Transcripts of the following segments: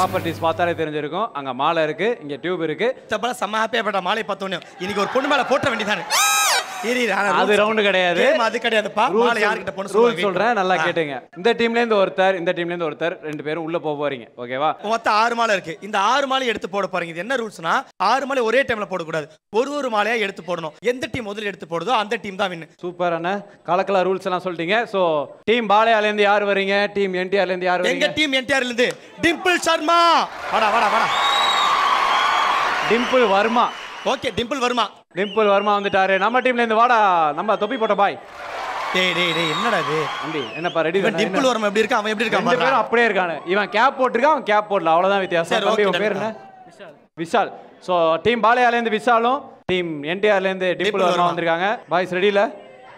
Properties பார்த்தாலே தெரிஞ்சிருக்கும். அங்கே மாலை இருக்கு இங்கே டியூப் இருக்கு. செம்ம ஹாப்பியாக பட்ட மாலை பார்த்தோன்னே இன்னைக்கு ஒரு பொண்ணு மேலே போட்ட வேண்டியதானே அது ரவுண்டு கிடையாது. அது கிடையாதுப்பா. மாலை யார்கிட்ட போன ரூல் சொல்றேன் நல்லா கேட்டுங்க. இந்த டீம்ல இருந்து ஒருத்தர் இந்த டீம்ல இருந்து ஒருத்தர் ரெண்டு பேரும் உள்ள போக போறீங்க. ஓகேவா? மொத்தம் ஆறு மாலை இருக்கு. இந்த ஆறு மாலை எடுத்து போட போறீங்க. இது என்ன ரூல்ஸ்னா ஆறு மாலை ஒரே டைம்ல போடக்கூடாது. ஒரு ஒரு மாலையா எடுத்து போடணும். எந்த டீம் முதல்ல எடுத்து போடுதோ அந்த டீம் தான் வின்னு சூப்பர் அண்ணா. கலக்கலா ரூல்ஸ் எல்லாம் சொல்லிட்டீங்க. சோ டீம் பாளையால இருந்து யார் வரீங்க? டீம் என்டிஆர்ல இருந்து யார் எங்க வரீங்க? டீம் என்டிஆர்ல இருந்து டிம்பிள் சர்மா! வாடா வாடா வாடா. டிம்பிள் வர்மா. ஓகே டிம்பிள் வருமா. டிம்பிள் வர்மா வந்துட்டாரு. நம்ம டீம்ல இருந்து வாடா. நம்ம தொப்பி போட்ட பாய். டேய் டேய் டேய் என்னடா இது? அண்டி என்னப்பா ரெடி இவன் டிம்பிள் வருமா எப்படி இருக்கான்? அவன் எப்படி இருக்கான்? ரெண்டு பேரும். அப்படியே இருக்கானு. இவன் கேப் போட்டிருக்கான் அவன் கேப் போடல. அவ்வளவுதான் வித்தியாசம். தம்பி உன் பேர். என்ன? விஷால். ஸோ டீம் பாளையால இருந்து விஷாலும் டீம் என்டிஆர்ல இருந்து டிம்பிள் வர்மா. வந்திருக்காங்க. பாய்ஸ் ரெடியில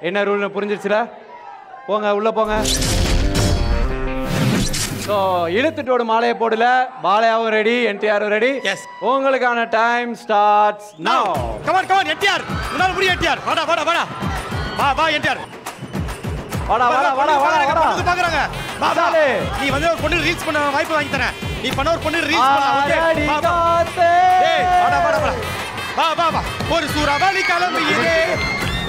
என்ன ரூல்னு புரிஞ்சிருச்சுல? போங்க உள்ள போங்க. ஸோ இழுத்துட்டோடு மாலையை போடல. பாளையாவும் ரெடி என்டிஆரும் ரெடி Yes. உங்களுக்கான time starts now come on come on NTR. உன்னால முடியும் என்டிஆர். வாடா வாடா வாடா. வா வா என்டிஆர். வாடா வாடா வாடா வாடா வாடா. பாக்குறாங்க. வா வா. நீ வந்து ஒரு பொண்ணு ரீல்ஸ் பண்ண வாய்ப்பு வாங்கி தரேன். நீ பண்ண ஒரு பொண்ணு ரீல்ஸ் பண்ண ஓகே வா வாடா வாடா வாடா. வா வா வா. ஒரு சூறாவளி கிளம்பியதே.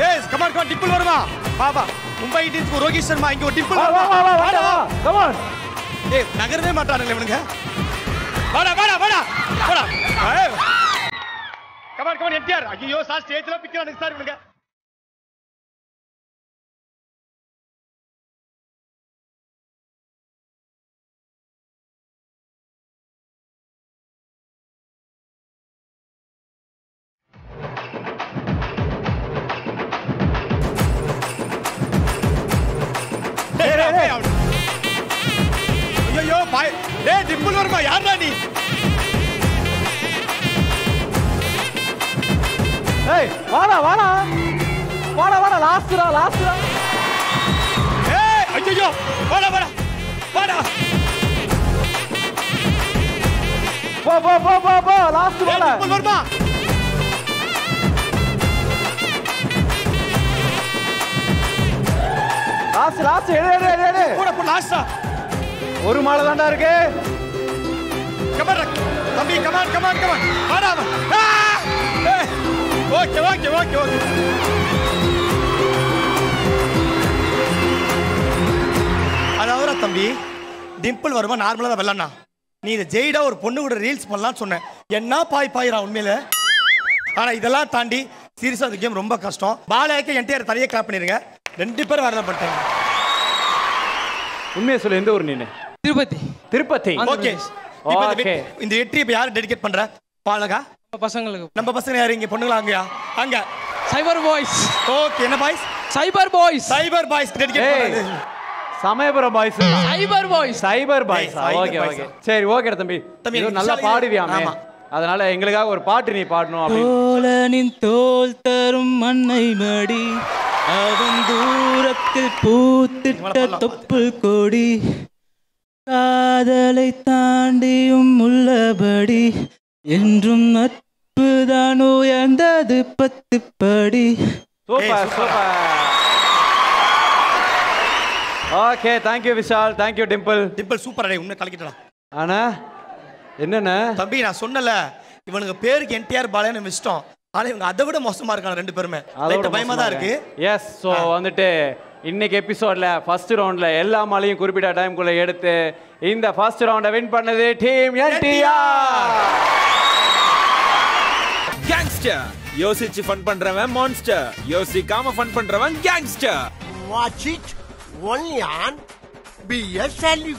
ஏய் கமான் கமான் டிம்பிள் வருமா? வா வா. மும்பை இந்தியன்ஸ்க்கு ரோஹித் சர்மா இங்க ஒரு டிம்பிள் வா வா வா வா வாடா வா. கம் ஆன் ஏய் நகரவே மாட்டானுங்களே இவனுங்க. வாடா வாடா வாடா வாடா. ஏய். Come on come on NTR ஐயோ சார் ஸ்டேஜ்ல பிக்கிறானுங்க சார் இவனுங்க. டேய் டேய் டேய் டிம்பிள் வருமா யாரா நீ? ஏய் வாடா வாடா. வாடா வாடா லாஸ்ட்ரா லாஸ்ட்ரா ஏய் ஐயோ வாடா வாடா வாடா. போ போ போ போ போ லாஸ்ட் வாடா. டிம்பிள் வருமா. லாஸ்ட் லாஸ்ட் எடு எடு எடு கூட போ லாஸ்டா ஒரு மாலை தாண்டா இருக்கு. கமான் தம்பி கமான் கமான் கமான் வாடா வா. ஆ! ஏய் ஓகே ஓகே ஓகே ஓகே. அதாவது தம்பி? டிம்பிள் வருமா நார்மலா தான் வெள்ளண்ணா நீ இதை ஜெயிடா ஒரு பொண்ணு கூட ரீல்ஸ் பண்ணலாம்னு சொன்னேன் என்ன பாய் பாயிரா உண்மையில? ஆனா இதெல்லாம் தாண்டி சீரியஸா இந்த கேம் ரொம்ப கஷ்டம். பாலாய்க்கு என்டையர் தலையை கிளாப் பண்ணிருங்க. ரெண்டு பேரும் வரல பண்ணிட்டாங்க உண்மையை சொல்லு எந்த ஊர் நீனு? திருப்பதி. திருப்பதி. ஓகே இப்போ இந்த. வெற்றி- இப்போ யார் டெடிகேட் பண்ற? பாலகா? நம்ம பசங்களுக்கு. நம்ம பசங்க யாரு இங்க? பொண்ணுங்களா அங்கயா? அங்க. சைபர் பாய்ஸ் ஓகே என்ன boys cyber boys cyber boys dedicate பண்றது. Samayapuram boys cyber boys cyber boys okay okay. சரி ஓகே தம்பி. தம்பி, நல்லா விஷால் பாடுவியாமே. ஆமா. அதனால எங்களுக்காக ஒரு பாட்டு நீ பாடணும் தோழனின் தோல் தரும் மண்ணை மடி அவன் தூரத்தில் பூத்திட்ட தொப்பு கொடி. காதலை தாண்டியும் உள்ளபடி என்றும் நட்பு தான் உயர்ந்தது பத்து படி super. Super. Okay thank you Vishal. Thank you Dimple Dimple super அடே உன்னை கலக்கிட்டடா. அண்ணா என்னண்ணா? தம்பி நான் சொன்னல இவனுங்க பேருக்கு என்டிஆர் பாலைன்னு இஷ்டம். ஆனா இவங்க அதை விட மோசமா இருக்காங்க ரெண்டு பேருமே. பயமா தான் இருக்கு. எஸ் ஸோ வந்துட்டு இன்னைக்கு எபிசோட்ல ஃபர்ஸ்ட் ரவுண்ட்ல எல்லா மாலையும் குறிப்பிட்ட டைம்குள்ள எடுத்து இந்த ஃபர்ஸ்ட் ரவுண்டை வின் பண்ணது டீம் கேங்ஸ்டர் யோசிச்சு ஃபன் பண்றவன் மான்ஸ்டர் யோசிக்காம ஃபன் பண்றவன் gangster Watch it. Only on BSLU.